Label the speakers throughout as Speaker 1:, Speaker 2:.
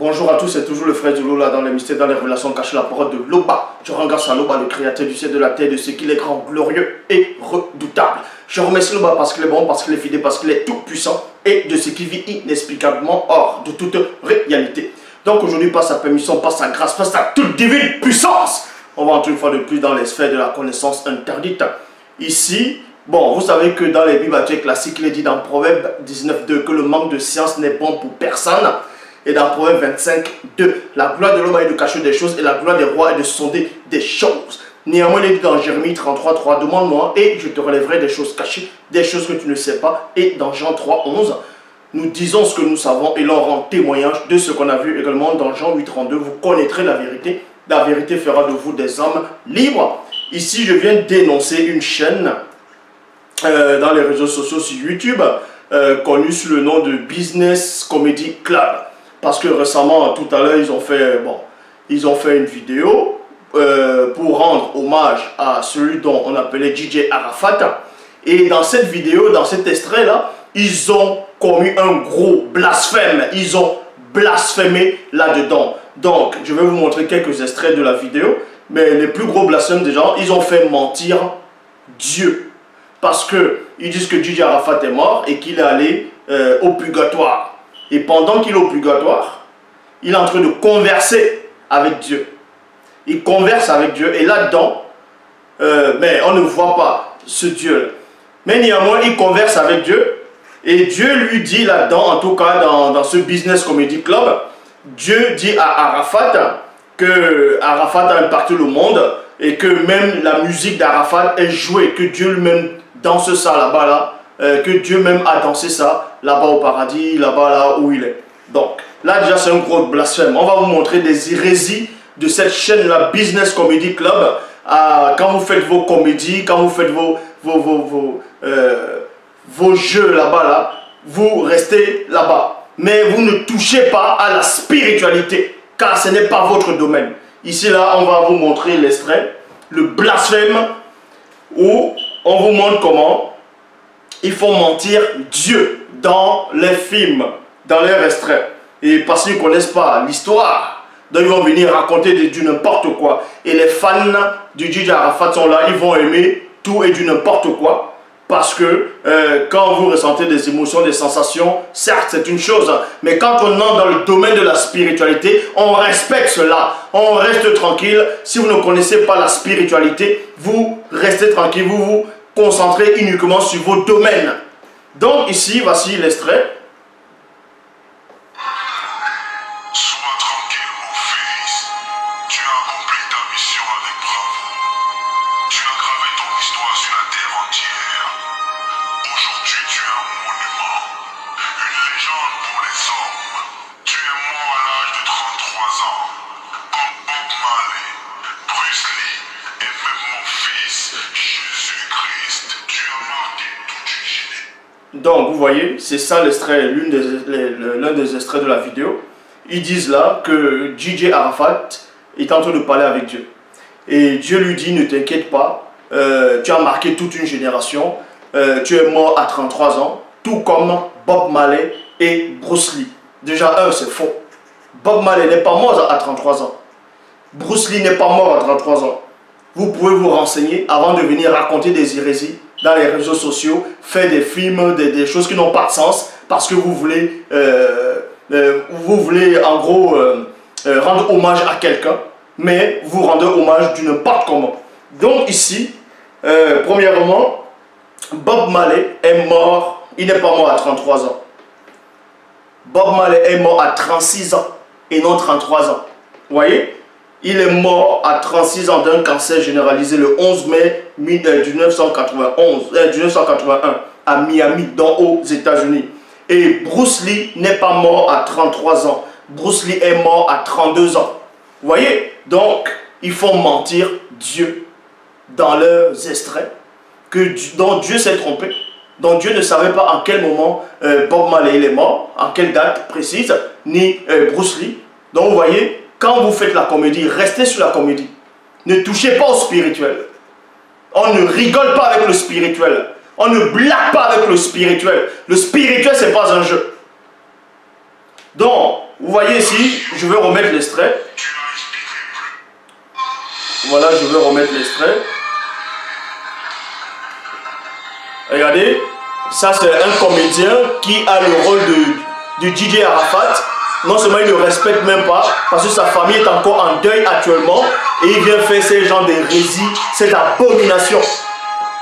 Speaker 1: Bonjour à tous, c'est toujours le frère de Lola dans les mystères, dans les révélations cachées, la parole de Loba. Je rends Loba, le créateur du ciel de la terre, de ce qu'il est grand, glorieux et redoutable. Je remercie Loba parce qu'il est bon, parce qu'il est fidèle, parce qu'il est tout puissant et de ce qui vit inexplicablement hors de toute réalité. Donc aujourd'hui, par sa permission, par sa grâce, par sa toute divine puissance, on va entrer une fois de plus dans les sphères de la connaissance interdite. Ici, bon, vous savez que dans les Bibles classiques, il est dit dans Proverbe 19.2 que le manque de science n'est bon pour personne. Et dans Proverbe 25, 2, la gloire de l'homme est de cacher des choses et la gloire des rois est de sonder des choses. Néanmoins, il est dit dans Jérémie 33, 3, demande-moi et je te relèverai des choses cachées, des choses que tu ne sais pas. Et dans Jean 3, 11, nous disons ce que nous savons et l'on rend témoignage de ce qu'on a vu également dans Jean 8, 32. Vous connaîtrez la vérité, la vérité fera de vous des hommes libres. Ici, je viens dénoncer une chaîne euh, dans les réseaux sociaux sur YouTube, euh, connue sous le nom de Business Comedy Club. Parce que récemment, tout à l'heure, ils ont fait, bon, ils ont fait une vidéo euh, pour rendre hommage à celui dont on appelait DJ Arafat. Et dans cette vidéo, dans cet extrait-là, ils ont commis un gros blasphème. Ils ont blasphémé là-dedans. Donc, je vais vous montrer quelques extraits de la vidéo. Mais les plus gros blasphèmes des gens, ils ont fait mentir Dieu. Parce que ils disent que DJ Arafat est mort et qu'il est allé euh, au purgatoire. Et pendant qu'il est au purgatoire, il est en train de converser avec Dieu. Il converse avec Dieu. Et là-dedans, euh, mais on ne voit pas ce Dieu. Mais néanmoins, il converse avec Dieu. Et Dieu lui dit là-dedans, en tout cas dans, dans, ce Business Comedy Club, Dieu dit à Arafat que Arafat a impacté le monde et que même la musique d'Arafat est jouée, que Dieu lui-même danse ça là-bas là, euh, que Dieu même a dansé ça là-bas au paradis, là-bas là où il est. Donc là déjà c'est un gros blasphème. On va vous montrer des hérésies de cette chaîne, la Business Comedy Club. Euh, quand vous faites vos comédies, quand vous faites vos, vos, vos, vos, euh, vos jeux là-bas, là, vous restez là-bas. Mais vous ne touchez pas à la spiritualité, car ce n'est pas votre domaine. Ici, là, on va vous montrer l'extrait, le blasphème, où on vous montre comment ils font mentir Dieu dans les films, dans les extraits. Et parce qu'ils ne connaissent pas l'histoire, donc ils vont venir raconter du n'importe quoi. Et les fans du DJ Arafat sont là, ils vont aimer tout et du n'importe quoi. Parce que euh, quand vous ressentez des émotions, des sensations, certes c'est une chose, mais quand on entre dans le domaine de la spiritualité, on respecte cela, on reste tranquille. Si vous ne connaissez pas la spiritualité, vous restez tranquille, vous vous concentrer uniquement sur vos domaines. Donc ici, voici l'extrait. Donc, vous voyez, c'est ça l'extrait, l'un des, extraits de la vidéo. Ils disent là que DJ Arafat est en train de parler avec Dieu. Et Dieu lui dit, ne t'inquiète pas, euh, tu as marqué toute une génération, euh, tu es mort à 33 ans, tout comme Bob Marley et Bruce Lee. Déjà, un, c'est faux. Bob Marley n'est pas mort à 33 ans. Bruce Lee n'est pas mort à 33 ans. Vous pouvez vous renseigner avant de venir raconter des hérésies dans les réseaux sociaux, faire des films, des, choses qui n'ont pas de sens parce que vous voulez, euh, euh, vous voulez en gros euh, rendre hommage à quelqu'un, mais vous rendez hommage d'une n'importe comment. Donc ici, premièrement, Bob Marley est mort, il n'est pas mort à 33 ans. Bob Marley est mort à 36 ans et non 33 ans. Vous voyez? Il est mort à 36 ans d'un cancer généralisé le 11 mai 1991, 1981 euh, à Miami, dans aux États-Unis. Et Bruce Lee n'est pas mort à 33 ans. Bruce Lee est mort à 32 ans. Vous voyez? Donc, ils font mentir Dieu dans leurs extraits, que, dont Dieu s'est trompé, dont Dieu ne savait pas en quel moment euh, Bob Marley est mort, en quelle date précise, ni euh, Bruce Lee. Donc, vous voyez, quand vous faites la comédie, restez sur la comédie. Ne touchez pas au spirituel. On ne rigole pas avec le spirituel. On ne blague pas avec le spirituel. Le spirituel, ce n'est pas un jeu. Donc, vous voyez ici, je vais remettre l'extrait. Voilà, je vais remettre l'extrait. Regardez, ça c'est un comédien qui a le rôle de, de DJ Arafat. Non seulement il ne respecte même pas, parce que sa famille est encore en deuil actuellement, et il vient faire ces gens d'hérésie, cette abomination.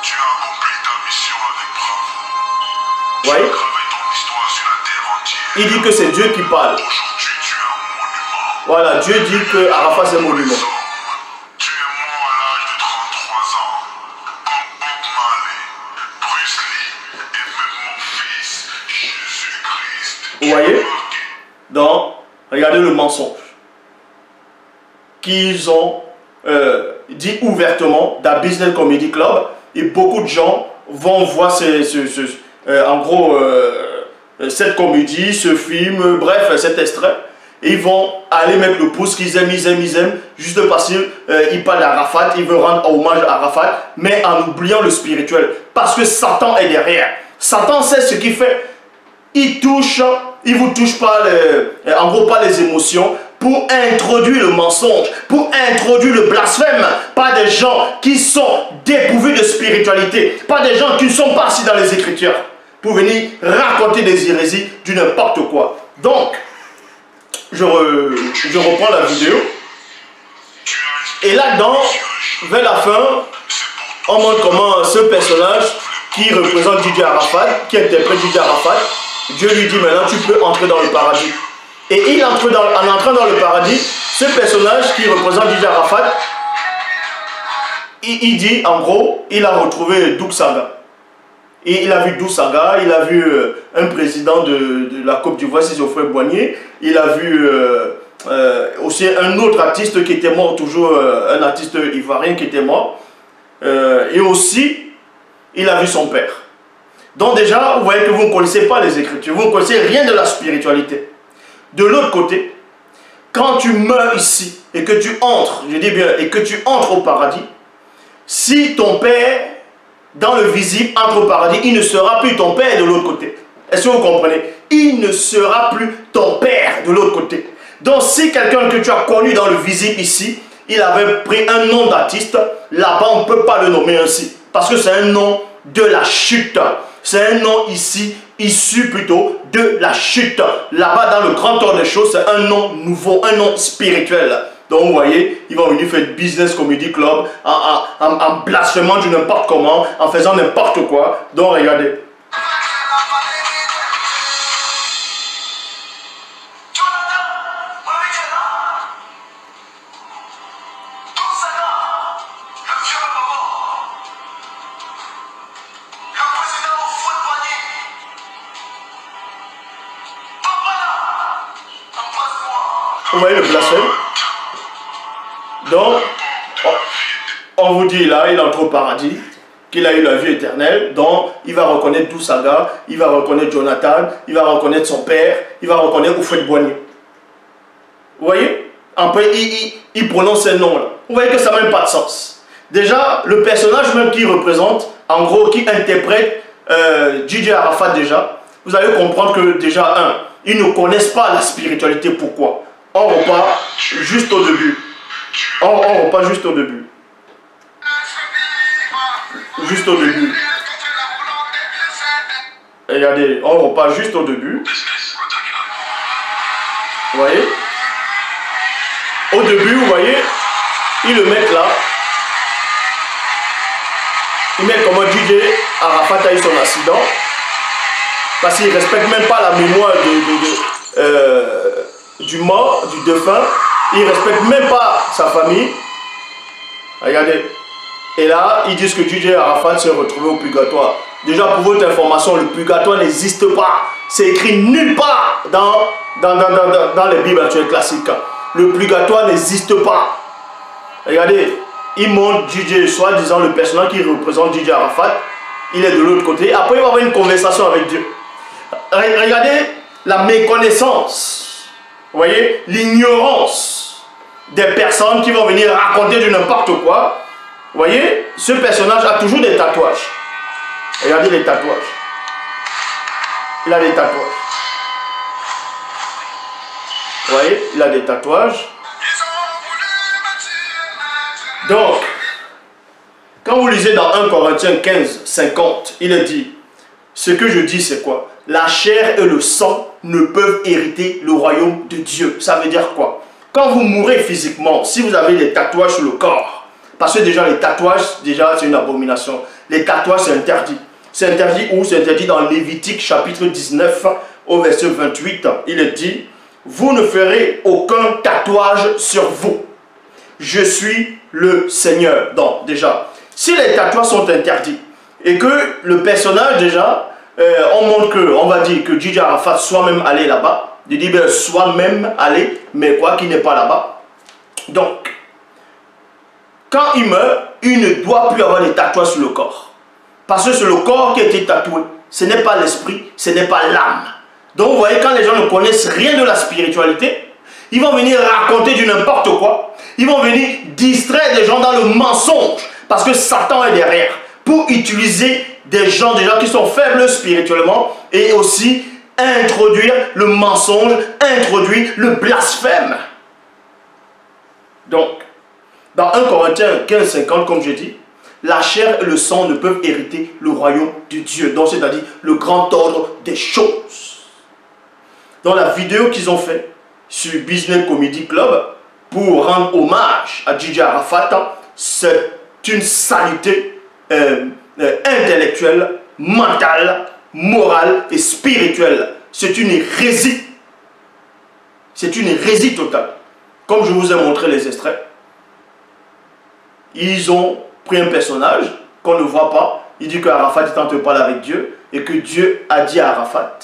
Speaker 2: Tu as accompli ta mission avec bravoure. Tu gravé ton histoire sur la terre entière.
Speaker 1: Il dit que c'est Dieu qui parle.
Speaker 2: Aujourd'hui, tu es un monument.
Speaker 1: Voilà, Dieu dit que Arafat c'est un monument.
Speaker 2: Tu es mort à l'âge de 33 ans. Comme Bob Marley, Bruce Lee et même mon fils, Jésus-Christ.
Speaker 1: Vous voyez? Dans, regardez le mensonge qu'ils ont euh, dit ouvertement dans Business Comedy Club et beaucoup de gens vont voir ce, euh, en gros euh, cette comédie, ce film, bref, cet extrait et ils vont aller mettre le pouce qu'ils aiment, ils aiment, ils aiment juste parce qu'ils parlent d'Arafat, ils veulent rendre hommage à Arafat mais en oubliant le spirituel parce que Satan est derrière. Satan sait ce qu'il fait. Il touche, il vous touche pas les, en gros pas les émotions pour introduire le mensonge, pour introduire le blasphème, pas des gens qui sont dépourvus de spiritualité, pas des gens qui ne sont pas assis dans les écritures, pour venir raconter des hérésies du n'importe quoi. Donc, je, je reprends la vidéo, et là-dedans, vers la fin, on montre comment ce personnage qui représente DJ Arafat, qui interprète DJ Arafat, Dieu lui dit maintenant tu peux entrer dans le paradis. Et il entre dans, en entrant dans le paradis, ce personnage qui représente DJ Arafat, il, dit en gros, il a retrouvé Doug Saga. Et il a vu Doug Saga, il a vu euh, un président de, la Côte d'Ivoire, c'est Geoffrey Boigny, il a vu euh, euh, aussi un autre artiste qui était mort, toujours un artiste ivoirien qui était mort. Et aussi, il a vu son père. Donc déjà, vous voyez que vous ne connaissez pas les Écritures, vous ne connaissez rien de la spiritualité. De l'autre côté, quand tu meurs ici et que tu entres, je dis bien, et que tu entres au paradis, si ton père, dans le visible, entre au paradis, il ne sera plus ton père de l'autre côté. Est-ce que vous comprenez? Il ne sera plus ton père de l'autre côté. Donc si quelqu'un que tu as connu dans le visible ici, il avait pris un nom d'artiste, là-bas on ne peut pas le nommer ainsi. Parce que c'est un nom de la chute. C'est un nom ici, issu plutôt de la chute. Là-bas dans le grand ordre des choses, c'est un nom nouveau, un nom spirituel. Donc vous voyez, ils vont venir faire business comedy club en, en, en, du n'importe comment, en faisant n'importe quoi. Donc regardez. Vous voyez le blasphème Donc, on- vous dit là, il entre au paradis, qu'il a eu la vie éternelle, donc il va reconnaître tout Saga, il va reconnaître Jonathan, il va reconnaître son père, il va reconnaître Oufouet Boigny. Vous voyez? Après, il, il, il prononce ces noms-là. Vous voyez que ça n'a même pas de sens. Déjà, le personnage même qu'il représente, en gros, qui interprète euh, DJ Arafat déjà, vous allez comprendre que déjà, un, ils ne connaissent pas la spiritualité. Pourquoi? On repart juste au début. On, on repart juste au début. Juste au début. Regardez, on repart juste au début. Vous voyez? Au début, vous voyez, ils le mettent là. Ils mettent comment DJ Arafat a eu son accident. Parce qu'ils ne respectent même pas la mémoire de, euh, du mort, du défunt. Ils ne respectent même pas sa famille. Regardez. Et là, ils disent que DJ Arafat s'est retrouvé au purgatoire. Déjà, pour votre information, le purgatoire n'existe pas. C'est écrit nulle part dans, dans, dans, dans, dans- les Bibles actuelles classiques. Le purgatoire n'existe pas. Regardez, il montre DJ, soi-disant le personnage qui représente DJ Arafat. Il est de l'autre côté. Après, il va avoir une conversation avec Dieu. Re- Regardez la méconnaissance. Vous voyez L'ignorance des personnes qui vont venir raconter du n'importe quoi. Vous voyez Ce personnage a toujours des tatouages. Regardez les tatouages. Il a des tatouages. Vous voyez, il a des tatouages. Donc, quand vous lisez dans 1 Corinthiens 15, 50, il est dit, ce que je dis c'est quoi? La chair et le sang ne peuvent hériter le royaume de Dieu. Ça veut dire quoi? Quand vous mourrez physiquement, si vous avez des tatouages sur le corps, parce que déjà les tatouages, déjà c'est une abomination. Les tatouages c'est interdit. C'est interdit où? C'est interdit dans Lévitique chapitre 19 au verset 28. Il est dit, vous ne ferez aucun tatouage sur vous. Je suis le Seigneur. Donc déjà, si les tatouages sont interdits et que le personnage déjà, euh, on montre que, on va dire que Gigi Arafat soit même allé là-bas, il dit ben, soit même allé, mais quoi qu'il n'est pas là-bas. Donc, quand il meurt, il ne doit plus avoir des tatouages sur le corps. Parce que c'est le corps qui a été tatoué. Ce n'est pas l'esprit, ce n'est pas l'âme. Donc vous voyez, quand les gens ne connaissent rien de la spiritualité, ils vont venir raconter du n'importe quoi. Ils vont venir distraire des gens dans le mensonge. Parce que Satan est derrière. Utiliser des gens déjà qui sont faibles spirituellement et aussi introduire le mensonge, introduire le blasphème. Donc, dans 1 Corinthiens 15, 50, comme je dis, la chair et le sang ne peuvent hériter le royaume de Dieu. Donc, c'est-à-dire le grand ordre des choses. Dans la vidéo qu'ils ont fait sur Business Comedy Club pour rendre hommage à DJ Arafat, c'est une saleté euh, euh, intellectuelle, mentale, morale et spirituelle. C'est une hérésie. C'est une hérésie totale. Comme je vous ai montré les extraits, ils ont pris un personnage qu'on ne voit pas. Il dit qu'Arafat est en train de parler avec Dieu et que Dieu a dit à Arafat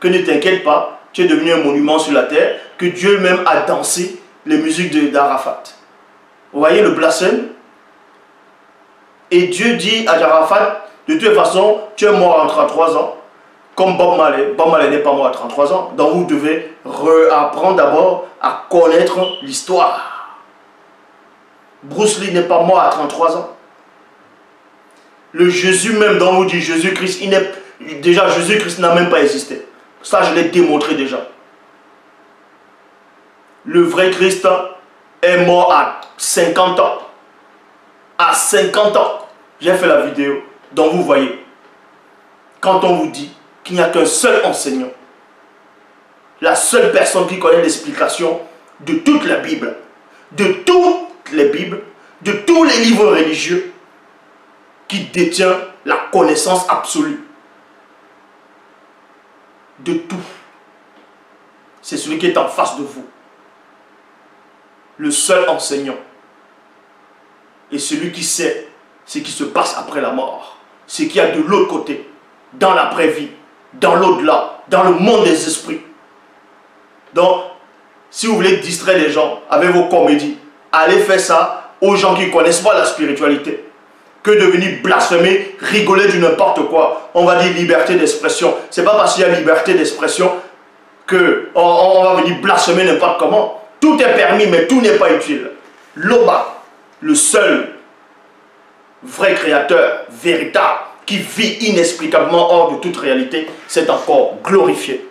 Speaker 1: que ne t'inquiète pas, tu es devenu un monument sur la terre, que Dieu même a dansé les musiques d'Arafat. Vous voyez le blasphème? Et Dieu dit à Arafat, de toute façon, tu es mort en 33 ans, comme Bob Marley. Bob Marley n'est pas mort à 33 ans, donc vous devez apprendre d'abord à connaître l'histoire. Bruce Lee n'est pas mort à 33 ans. Le Jésus même dont vous dit Jésus-Christ, déjà Jésus-Christ n'a même pas existé. Ça, je l'ai démontré déjà. Le vrai Christ est mort à 50 ans. À 50 ans. J'ai fait la vidéo dont vous voyez. Quand on vous dit qu'il n'y a qu'un seul enseignant, la seule personne qui connaît l'explication de toute la Bible, de toutes les Bibles, de tous les livres religieux, qui détient la connaissance absolue de tout. C'est celui qui est en face de vous. Le seul enseignant. Et celui qui sait ce qui se passe après la mort. Ce qu'il y a de l'autre côté, dans l'après-vie, dans l'au-delà, dans le monde des esprits. Donc, si vous voulez distraire les gens avec vos comédies, allez faire ça aux gens qui ne connaissent pas la spiritualité que de venir blasphémer, rigoler du n'importe quoi. On va dire liberté d'expression. C'est pas parce qu'il y a liberté d'expression que on, va venir blasphémer n'importe comment. Tout est permis, mais tout n'est pas utile. Loba, le seul vrai créateur, véritable, qui vit inexplicablement hors de toute réalité, c'est encore glorifié.